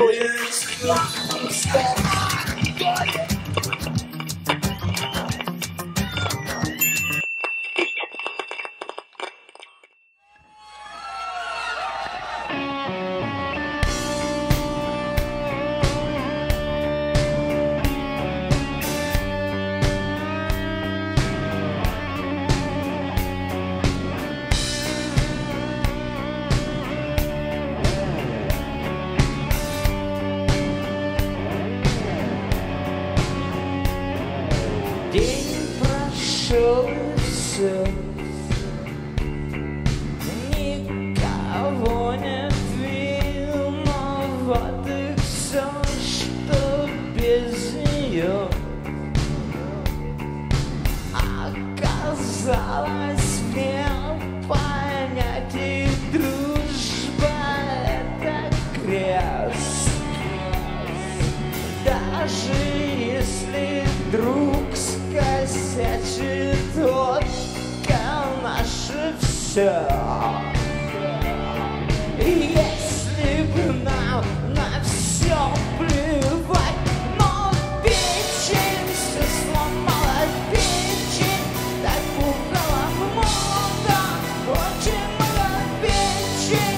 Oh, yes. День прошел и все Никого нет виноватых Все, что без нее Оказалось мне понять и дружба это крест. Даже если друг все. Если бы нам на все плевать, но печень все сломала, печень так пугала много, очень много печень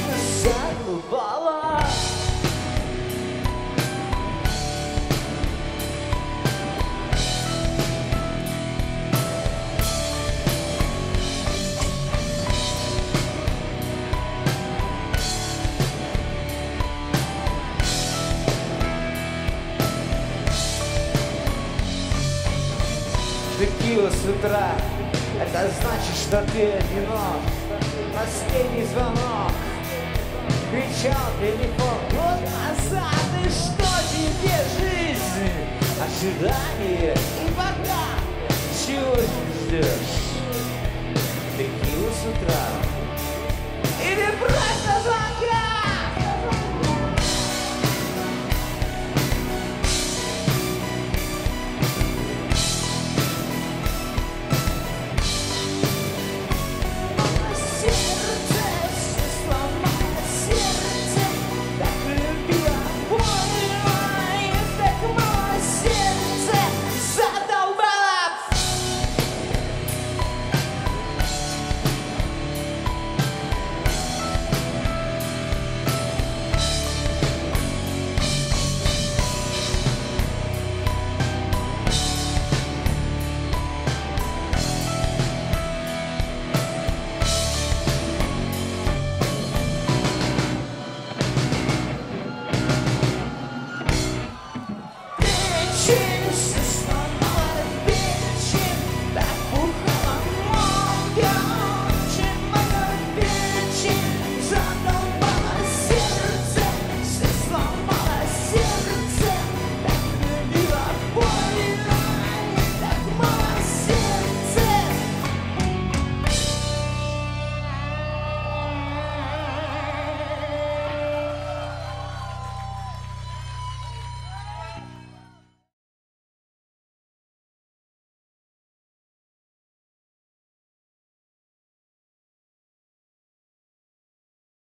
текила с утра. Это значит, что ты одинок. Последний звонок. Кричал телефон. Год назад И что тебе жизнь? Ожидание и пока. Чего ты ждешь? Текила с утра.